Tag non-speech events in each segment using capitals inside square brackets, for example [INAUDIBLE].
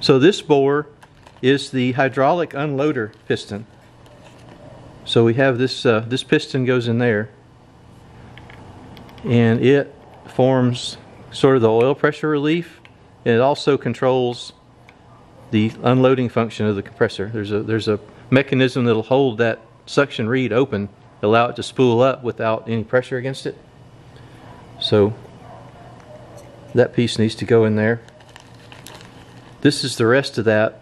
So this bore is the hydraulic unloader piston. So we have this, uh, this piston goes in there and it forms sort of the oil pressure relief and it also controls the unloading function of the compressor. There's a, there's a mechanism that'll hold that suction reed open, allow it to spool up without any pressure against it. So that piece needs to go in there. This is the rest of that,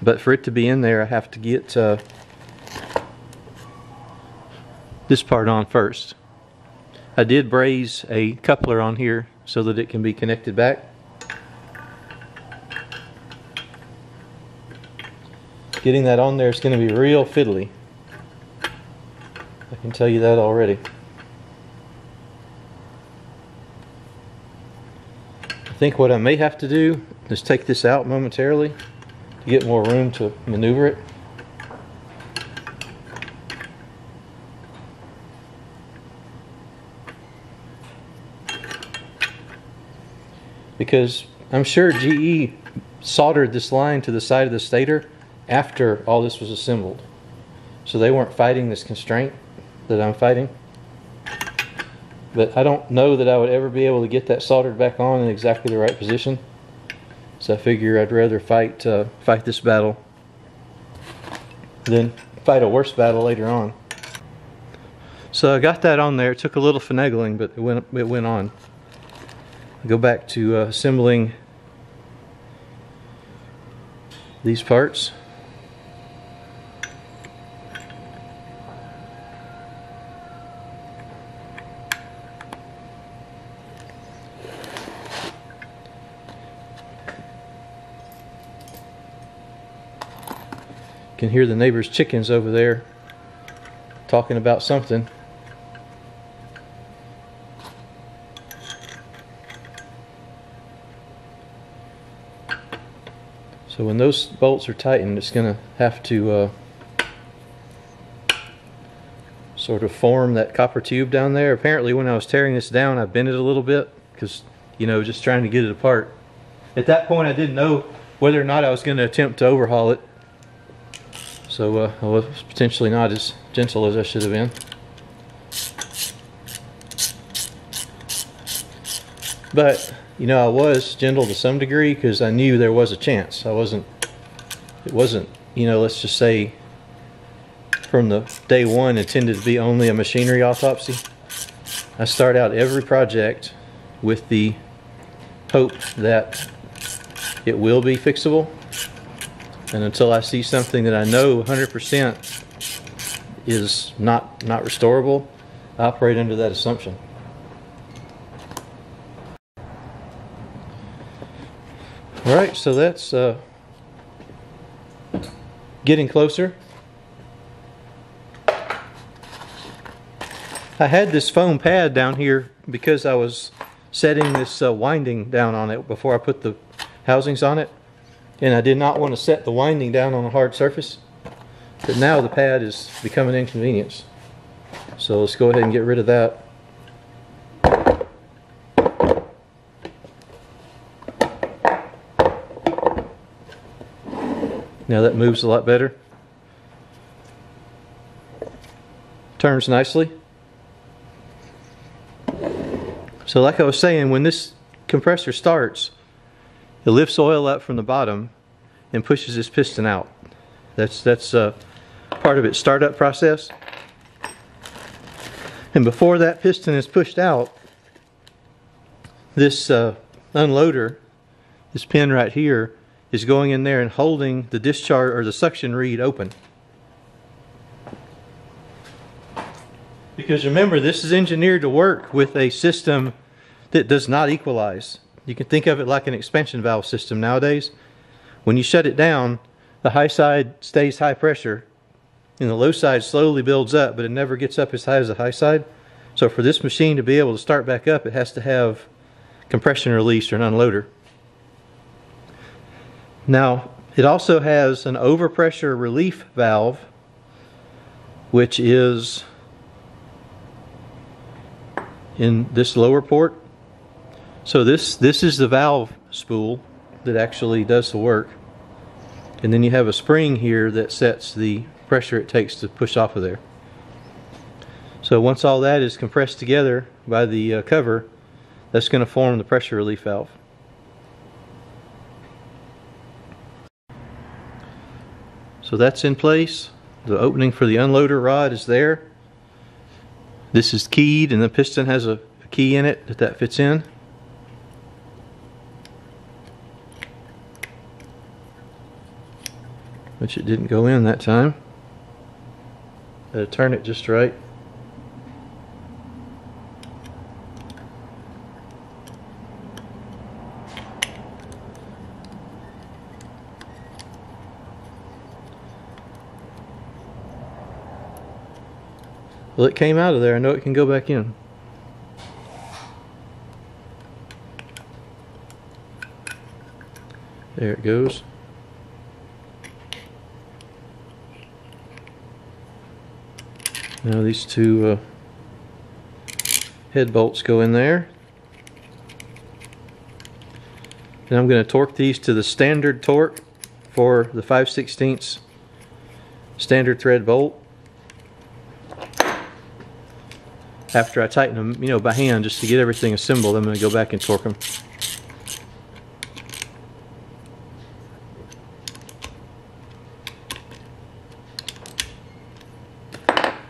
but for it to be in there, I have to get uh, this part on first. I did braze a coupler on here so that it can be connected back. Getting that on there is going to be real fiddly. I can tell you that already. I think what I may have to do is take this out momentarily to get more room to maneuver it. Because I'm sure GE soldered this line to the side of the stator after all this was assembled. So they weren't fighting this constraint that I'm fighting. But I don't know that I would ever be able to get that soldered back on in exactly the right position. So I figure I'd rather fight uh, fight this battle than fight a worse battle later on. So I got that on there. It took a little finagling, but it went it went on. Go back to uh, assembling these parts. Can hear the neighbor's chickens over there talking about something. So when those bolts are tightened, it's going to have to uh, sort of form that copper tube down there. Apparently when I was tearing this down, I bent it a little bit because, you know, just trying to get it apart. At that point, I didn't know whether or not I was going to attempt to overhaul it. So uh, I was potentially not as gentle as I should have been. But, you know, I was gentle to some degree because I knew there was a chance. I wasn't, it wasn't, you know, let's just say from the day one intended to be only a machinery autopsy. I start out every project with the hope that it will be fixable and until I see something that I know 100% is not, not restorable, I operate under that assumption. All right, so that's uh, getting closer. I had this foam pad down here because I was setting this uh, winding down on it before I put the housings on it and I did not want to set the winding down on a hard surface but now the pad is becoming an inconvenience. So let's go ahead and get rid of that. Now that moves a lot better. Turns nicely. So like I was saying when this compressor starts it lifts oil up from the bottom and pushes this piston out. That's, that's uh, part of its startup process. And before that piston is pushed out, this uh, unloader, this pin right here, is going in there and holding the discharge or the suction reed open. Because remember, this is engineered to work with a system that does not equalize. You can think of it like an expansion valve system nowadays. When you shut it down, the high side stays high pressure and the low side slowly builds up, but it never gets up as high as the high side. So for this machine to be able to start back up, it has to have compression release or an unloader. Now, it also has an overpressure relief valve, which is in this lower port. So this, this is the valve spool that actually does the work. And then you have a spring here that sets the pressure it takes to push off of there. So once all that is compressed together by the uh, cover, that's going to form the pressure relief valve. So that's in place. The opening for the unloader rod is there. This is keyed and the piston has a, a key in it that that fits in. Which it didn't go in that time. Had to turn it just right. Well, it came out of there. I know it can go back in. There it goes. Now these two uh, head bolts go in there. And I'm going to torque these to the standard torque for the 5 16 standard thread bolt. After I tighten them, you know, by hand just to get everything assembled, I'm going to go back and torque them.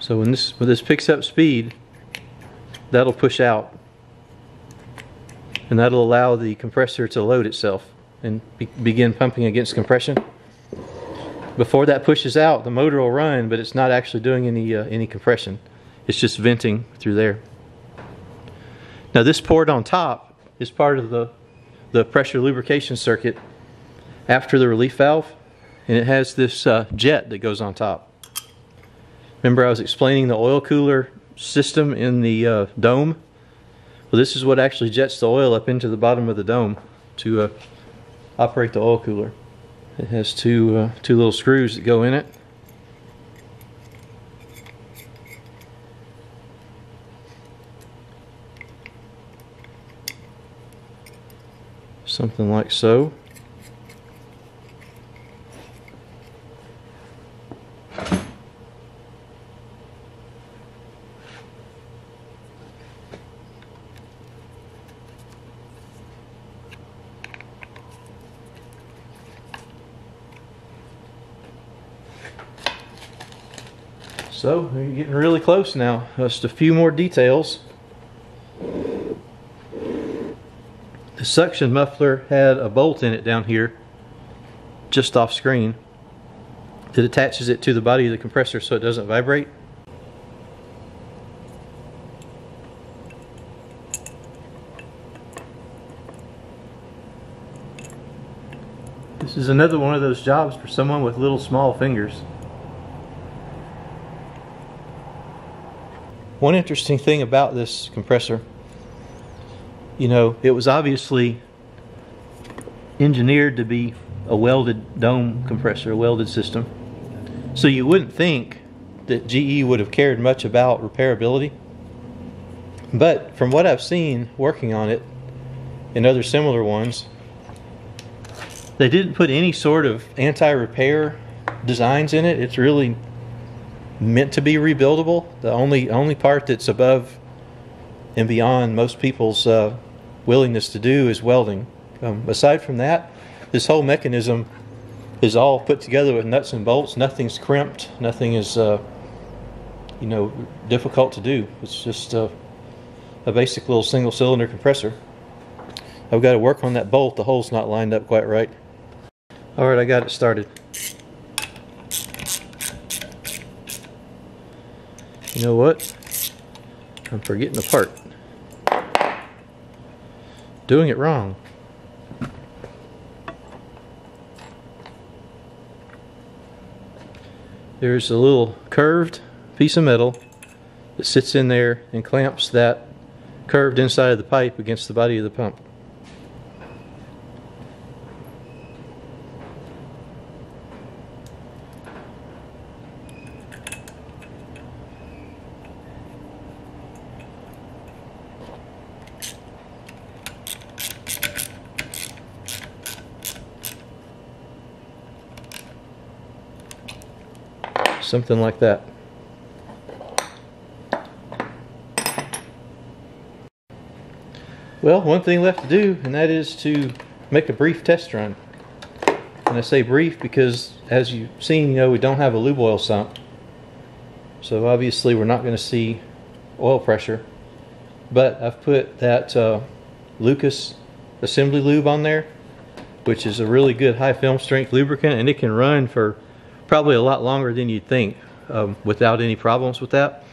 So when this when this picks up speed, that'll push out. And that'll allow the compressor to load itself and be, begin pumping against compression. Before that pushes out, the motor will run, but it's not actually doing any uh, any compression. It's just venting through there. Now this port on top is part of the the pressure lubrication circuit after the relief valve, and it has this uh, jet that goes on top. Remember I was explaining the oil cooler system in the uh, dome? Well, this is what actually jets the oil up into the bottom of the dome to uh, operate the oil cooler. It has two, uh, two little screws that go in it. Something like so. So you're getting really close now. Just a few more details. The suction muffler had a bolt in it down here, just off screen, that attaches it to the body of the compressor so it doesn't vibrate. This is another one of those jobs for someone with little small fingers. One interesting thing about this compressor, you know, it was obviously engineered to be a welded dome compressor, a welded system. So you wouldn't think that GE would have cared much about repairability. But from what I've seen working on it and other similar ones, they didn't put any sort of anti-repair designs in it. It's really meant to be rebuildable. The only only part that's above and beyond most people's uh, willingness to do is welding. Um, aside from that, this whole mechanism is all put together with nuts and bolts. Nothing's crimped. Nothing is, uh, you know, difficult to do. It's just a, a basic little single cylinder compressor. I've got to work on that bolt. The hole's not lined up quite right. All right, I got it started. You know what? I'm forgetting a part. Doing it wrong. There's a little curved piece of metal that sits in there and clamps that curved inside of the pipe against the body of the pump. Something like that. Well, one thing left to do, and that is to make a brief test run. And I say brief because, as you've seen, you know, we don't have a lube oil sump. So obviously we're not going to see oil pressure. But I've put that uh, Lucas assembly lube on there, which is a really good high film strength lubricant, and it can run for probably a lot longer than you'd think um, without any problems with that.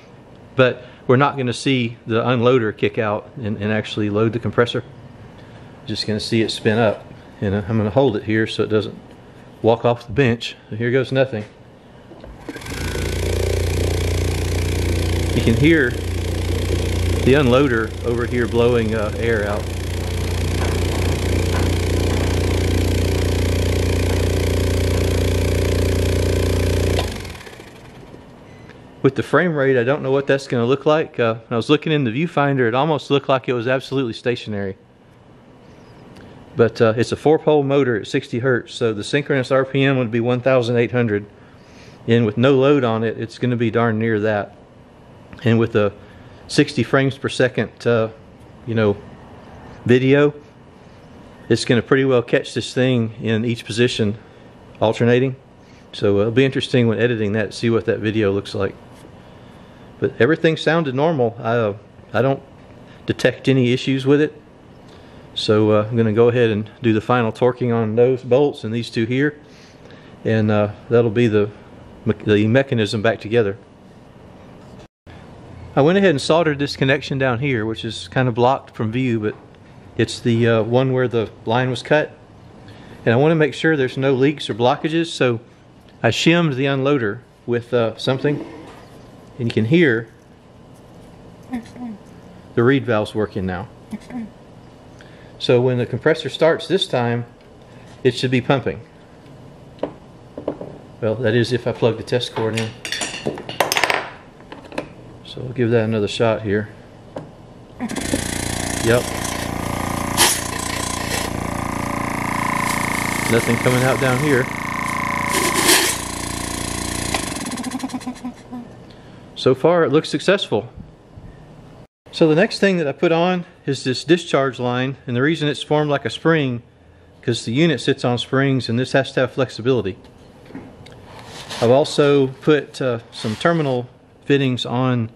But we're not going to see the unloader kick out and, and actually load the compressor. Just going to see it spin up. And I'm going to hold it here so it doesn't walk off the bench. So here goes nothing. You can hear the unloader over here blowing uh, air out. With the frame rate, I don't know what that's going to look like. Uh, when I was looking in the viewfinder, it almost looked like it was absolutely stationary. But uh, it's a four-pole motor at 60 hertz, so the synchronous RPM would be 1,800. And with no load on it, it's going to be darn near that. And with a 60 frames per second, uh, you know, video, it's going to pretty well catch this thing in each position alternating. So uh, it'll be interesting when editing that, see what that video looks like. But everything sounded normal. I, uh, I don't detect any issues with it. So uh, I'm going to go ahead and do the final torquing on those bolts and these two here. And uh, that'll be the, me the mechanism back together. I went ahead and soldered this connection down here, which is kind of blocked from view, but it's the uh, one where the line was cut. And I want to make sure there's no leaks or blockages, so I shimmed the unloader with uh, something and you can hear the reed valves working now. So when the compressor starts this time, it should be pumping. Well, that is if I plug the test cord in. So I'll give that another shot here. Yep. Nothing coming out down here. So far it looks successful. So the next thing that I put on is this discharge line and the reason it's formed like a spring because the unit sits on springs and this has to have flexibility. I've also put uh, some terminal fittings on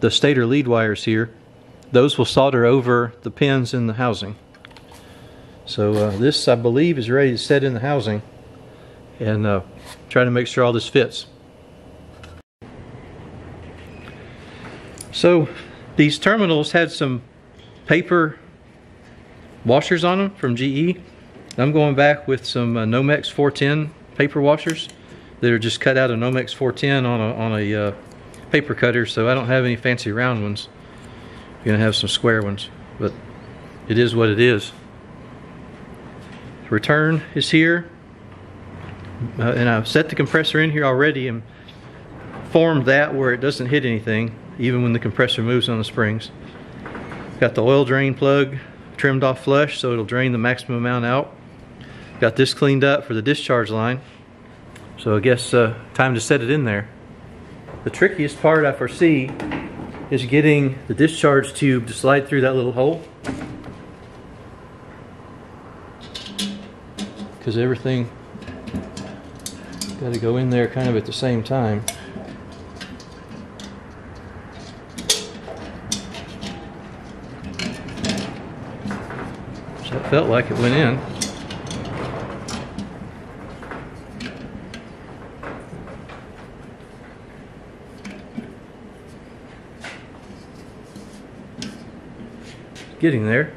the stator lead wires here. Those will solder over the pins in the housing. So uh, this I believe is ready to set in the housing and uh, try to make sure all this fits. So these terminals had some paper washers on them from GE. I'm going back with some uh, Nomex 410 paper washers that are just cut out of Nomex 410 on a, on a uh, paper cutter so I don't have any fancy round ones. I'm gonna have some square ones but it is what it is. return is here uh, and I've set the compressor in here already and formed that where it doesn't hit anything even when the compressor moves on the springs. Got the oil drain plug trimmed off flush so it'll drain the maximum amount out. Got this cleaned up for the discharge line. So I guess uh, time to set it in there. The trickiest part I foresee is getting the discharge tube to slide through that little hole. Because everything got to go in there kind of at the same time. Felt like it went in. Getting there.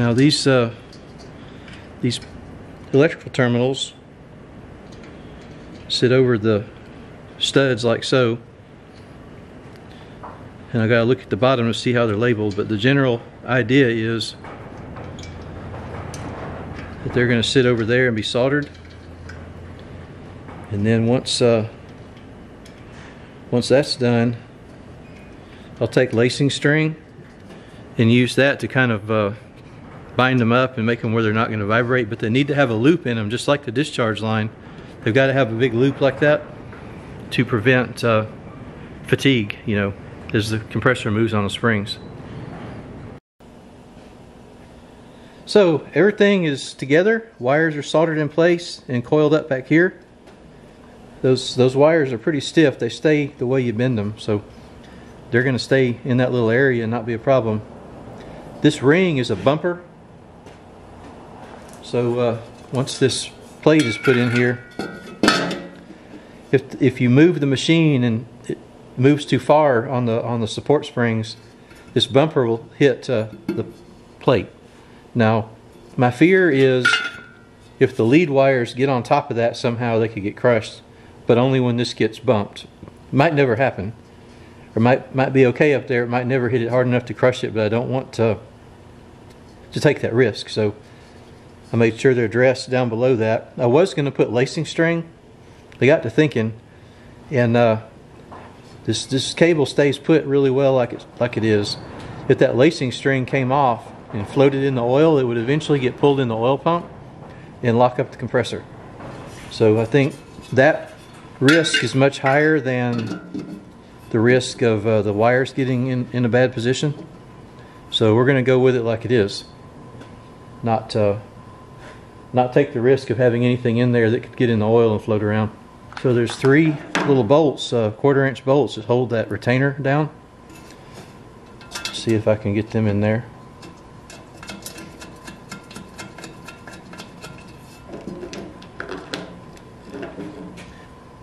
Now these uh, these electrical terminals sit over the studs like so. And I gotta look at the bottom to see how they're labeled but the general idea is that they're gonna sit over there and be soldered. And then once uh, once that's done, I'll take lacing string and use that to kind of uh, bind them up and make them where they're not going to vibrate. But they need to have a loop in them, just like the discharge line. They've got to have a big loop like that to prevent uh, fatigue, you know, as the compressor moves on the springs. So everything is together. Wires are soldered in place and coiled up back here. Those those wires are pretty stiff. They stay the way you bend them, so they're going to stay in that little area and not be a problem. This ring is a bumper. So uh, once this plate is put in here, if if you move the machine and it moves too far on the on the support springs, this bumper will hit uh, the plate. Now, my fear is if the lead wires get on top of that somehow they could get crushed, but only when this gets bumped. Might never happen. Or might might be okay up there. It might never hit it hard enough to crush it, but I don't want to to take that risk. So I made sure they're dressed down below that. I was going to put lacing string. I got to thinking, and uh, this this cable stays put really well like it like it is. If that lacing string came off, and floated in the oil, it would eventually get pulled in the oil pump and lock up the compressor. So I think that risk is much higher than the risk of uh, the wires getting in, in a bad position. So we're going to go with it like it is. Not, uh, not take the risk of having anything in there that could get in the oil and float around. So there's three little bolts, uh, quarter inch bolts that hold that retainer down. See if I can get them in there.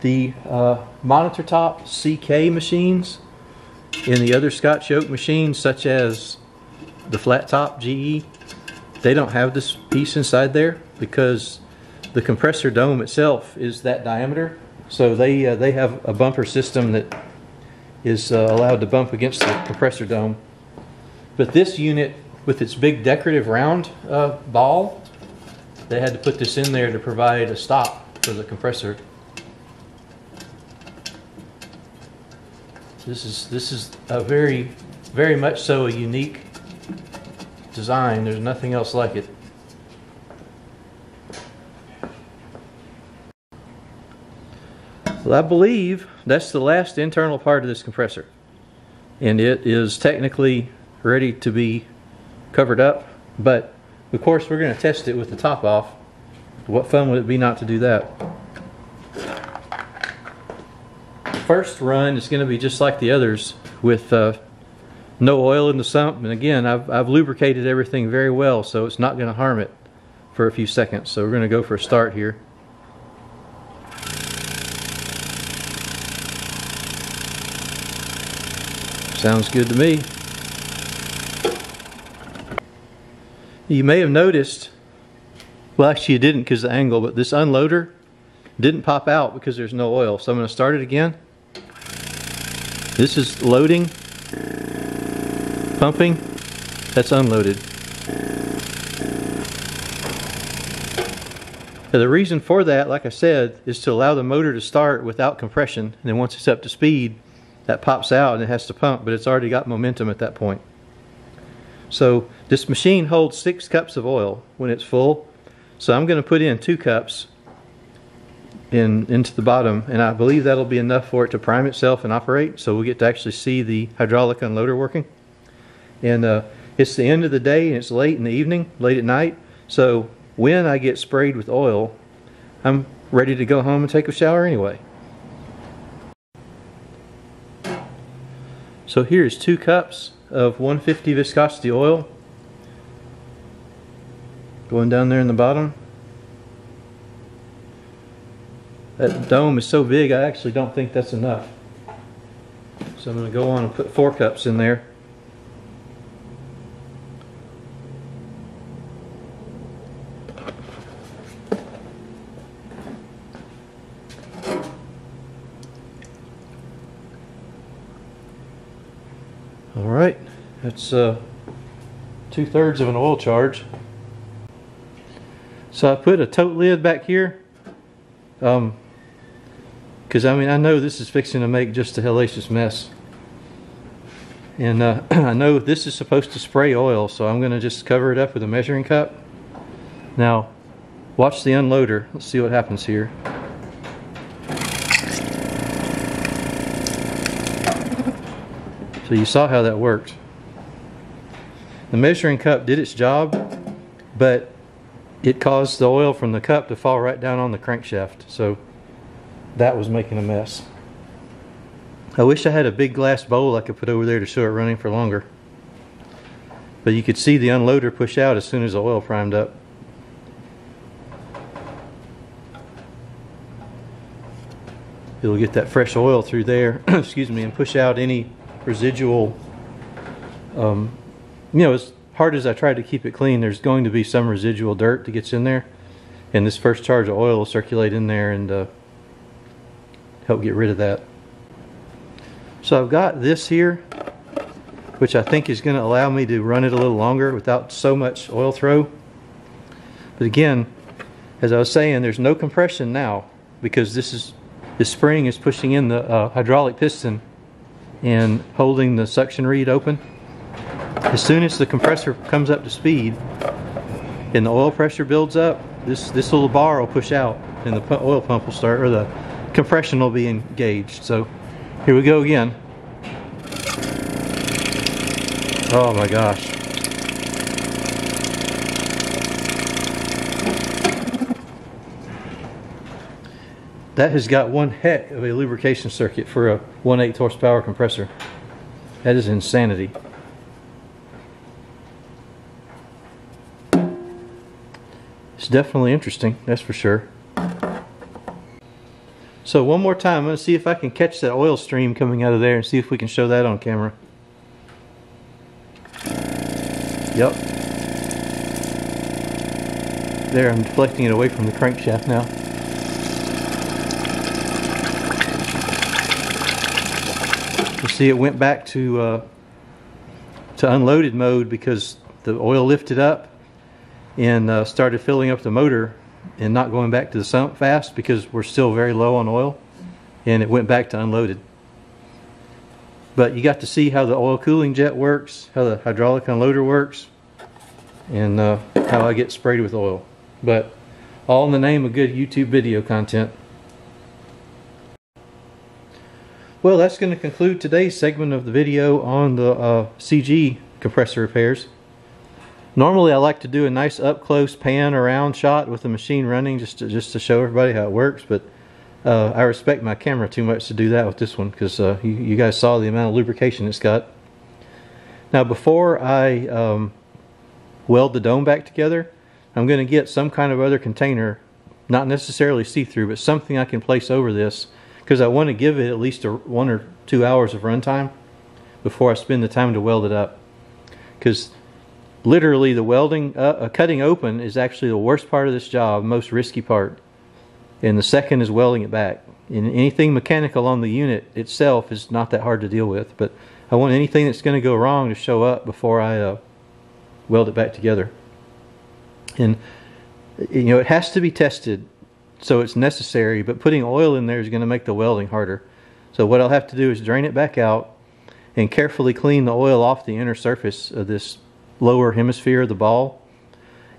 the uh, monitor top CK machines and the other Scotch yoke machines such as the flat top GE they don't have this piece inside there because the compressor dome itself is that diameter so they uh, they have a bumper system that is uh, allowed to bump against the compressor dome but this unit with its big decorative round uh, ball they had to put this in there to provide a stop for the compressor This is this is a very, very much so a unique design. There's nothing else like it. Well, I believe that's the last internal part of this compressor. And it is technically ready to be covered up. But, of course, we're going to test it with the top off. What fun would it be not to do that? first run is going to be just like the others with uh, no oil in the sump. And again, I've, I've lubricated everything very well, so it's not going to harm it for a few seconds. So we're going to go for a start here. Sounds good to me. You may have noticed, well actually you didn't because the angle, but this unloader didn't pop out because there's no oil. So I'm going to start it again. This is loading, pumping, that's unloaded. Now the reason for that, like I said, is to allow the motor to start without compression. And then once it's up to speed, that pops out and it has to pump, but it's already got momentum at that point. So this machine holds six cups of oil when it's full. So I'm going to put in two cups in into the bottom and I believe that'll be enough for it to prime itself and operate so we'll get to actually see the hydraulic unloader working and uh, it's the end of the day and it's late in the evening late at night so when I get sprayed with oil I'm ready to go home and take a shower anyway so here's two cups of 150 viscosity oil going down there in the bottom That dome is so big, I actually don't think that's enough. So I'm going to go on and put four cups in there. All right, that's uh, two thirds of an oil charge. So I put a tote lid back here. Um, Because, I mean, I know this is fixing to make just a hellacious mess. And uh, [CLEARS THROAT] I know this is supposed to spray oil, so I'm going to just cover it up with a measuring cup. Now, watch the unloader. Let's see what happens here. So you saw how that worked. The measuring cup did its job, but it caused the oil from the cup to fall right down on the crankshaft. So that was making a mess. I wish I had a big glass bowl I could put over there to show it running for longer. But you could see the unloader push out as soon as the oil primed up. It'll get that fresh oil through there, [CLEARS THROAT] excuse me, and push out any residual, um, you know, as hard as I try to keep it clean, there's going to be some residual dirt that gets in there. And this first charge of oil will circulate in there and uh, help get rid of that. So I've got this here, which I think is going to allow me to run it a little longer without so much oil throw. But again, as I was saying, there's no compression now because this is the spring is pushing in the uh, hydraulic piston and holding the suction reed open. As soon as the compressor comes up to speed and the oil pressure builds up, this, this little bar will push out and the oil pump will start, or the compression will be engaged. So here we go again. Oh my gosh. That has got one heck of a lubrication circuit for a 1.8 horsepower compressor. That is insanity. It's definitely interesting, that's for sure. So one more time, I'm going to see if I can catch that oil stream coming out of there and see if we can show that on camera. Yep. There, I'm deflecting it away from the crankshaft now. You see it went back to uh, to unloaded mode because the oil lifted up and uh, started filling up the motor and not going back to the sump fast because we're still very low on oil and it went back to unloaded. But you got to see how the oil cooling jet works, how the hydraulic unloader works, and uh, how I get sprayed with oil. But all in the name of good YouTube video content. Well, that's going to conclude today's segment of the video on the uh, CG compressor repairs. Normally I like to do a nice up close pan around shot with the machine running just to, just to show everybody how it works, but uh, I respect my camera too much to do that with this one because uh, you, you, guys saw the amount of lubrication it's got. Now before I um, weld the dome back together, I'm going to get some kind of other container, not necessarily see-through, but something I can place over this because I want to give it at least a, one or two hours of runtime before I spend the time to weld it up. Because literally the welding, uh, uh, cutting open is actually the worst part of this job, most risky part. And the second is welding it back. And anything mechanical on the unit itself is not that hard to deal with, but I want anything that's going to go wrong to show up before I uh, weld it back together. And you know, it has to be tested so it's necessary, but putting oil in there is going to make the welding harder. So what I'll have to do is drain it back out and carefully clean the oil off the inner surface of this lower hemisphere of the ball.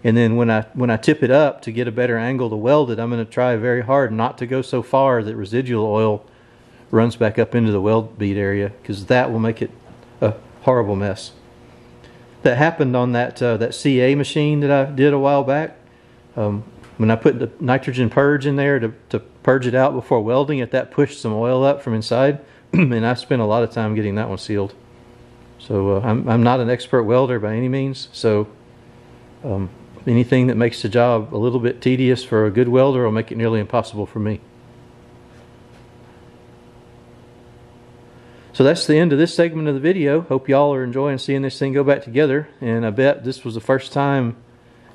And then when I when I tip it up to get a better angle to weld it, I'm going to try very hard not to go so far that residual oil runs back up into the weld bead area because that will make it a horrible mess. That happened on that uh, that CA machine that I did a while back. Um, when I put the nitrogen purge in there to, to purge it out before welding it, that pushed some oil up from inside. [CLEARS THROAT] and I spent a lot of time getting that one sealed. So uh, I'm, I'm not an expert welder by any means. So um, anything that makes the job a little bit tedious for a good welder will make it nearly impossible for me. So that's the end of this segment of the video. Hope y'all are enjoying seeing this thing go back together. And I bet this was the first time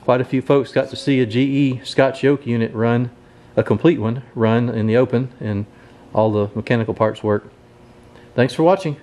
quite a few folks got to see a GE Scotch yoke unit run, a complete one, run in the open and all the mechanical parts work. Thanks for watching.